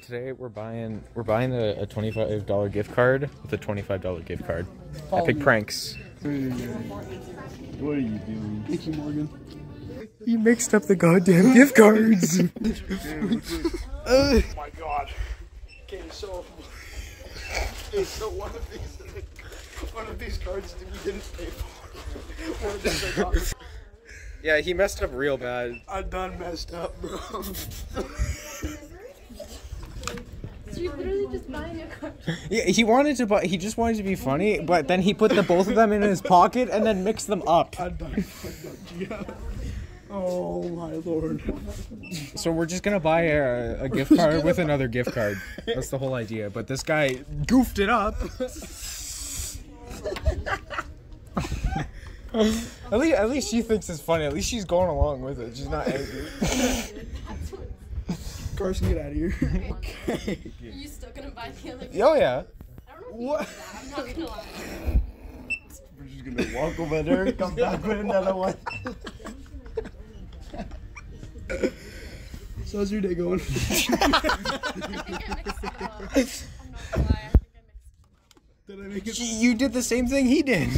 today we're buying we're buying a, a twenty five dollar gift card with a twenty five dollar gift card. Epic oh. pranks. What are you doing? Thank you, Morgan. He mixed up the goddamn gift cards. Oh my god. Okay, so. Okay, so one of these. One of these cards we didn't pay for. One of these I got. yeah, he messed up real bad. I done messed up, bro. You literally just buying a car. Yeah, he wanted to buy. He just wanted to be funny, but then he put the both of them in his pocket and then mixed them up. I done fucked up, yeah. Oh my lord. So we're just gonna buy a, a gift card with another gift card. That's the whole idea. But this guy goofed it up. at least, at least she thinks it's funny. At least she's going along with it. She's not angry. Carson, get out of here. okay. Are you still gonna buy the other? Oh yeah. I don't know What? you do that. I'm not gonna lie. We're just gonna walk over there come back with another one. so how's your day going? I think I mixed it up. I'm not gonna lie. I think I mixed Did I make it? You did the same thing he did.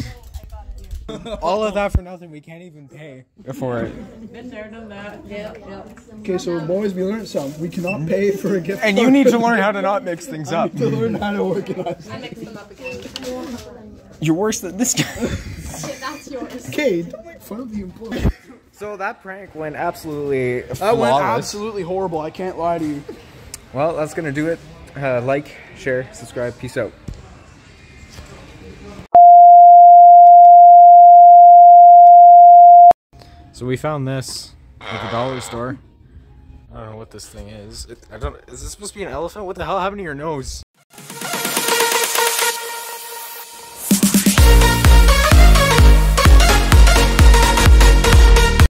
It. I got it. All of that for nothing. We can't even pay for it. Been there, done that. Yep, yep. Okay, so boys, we learned something. We cannot pay for a gift And you need to learn how to not mix things I up. need to learn how to organize. I mixed them up again. You're worse than this guy. Shit, that's yours. Okay, don't make fun of the employee. So that prank went absolutely flawless. That went absolutely horrible. I can't lie to you. Well, that's gonna do it. Uh, like, share, subscribe. Peace out. So we found this at the dollar store. I don't know what this thing is. It, I don't. Is this supposed to be an elephant? What the hell happened to your nose?